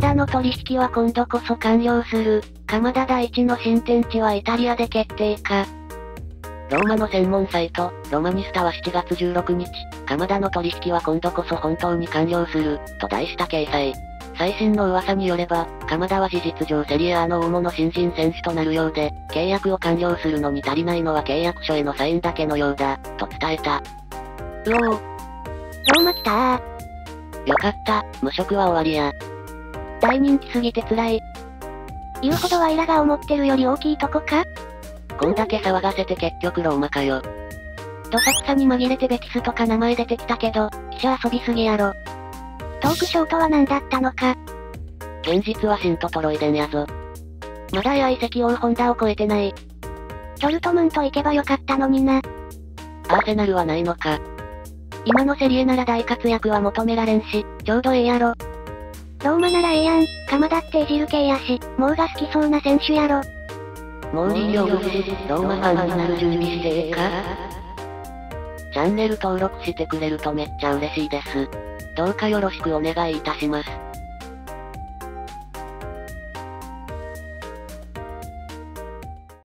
田の取引は今度こそ完了する。鎌田第一の新天地はイタリアで決定か。ローマの専門サイト、ロマニスタは7月16日、鎌田の取引は今度こそ本当に完了する、と題した掲載。最新の噂によれば、鎌田は事実上セリエ A の大物新人選手となるようで、契約を完了するのに足りないのは契約書へのサインだけのようだ、と伝えた。うおー。ローマ来たー。よかった、無職は終わりや。大人気すぎて辛い。言うほどワイラが思ってるより大きいとこか？こんだけ騒がせて結局ローマかよ。どさくさに紛れてベティスとか名前出てきたけど、記者遊びすぎやろ。トークショーとは何だったのか？現実はシントトロイデンやぞ。まだ AI 石王ホンダを超えてない。トルトムント行けばよかったのにな。アーセナルはないのか。今のセリエなら大活躍は求められんし、ちょうどええやろ。ローマならええやん、鎌田っていじる系やし、もうが好きそうな選手やろ。もういいよブシ、ローマファンになる準備してええかチャンネル登録してくれるとめっちゃ嬉しいです。どうかよろしくお願いいたします。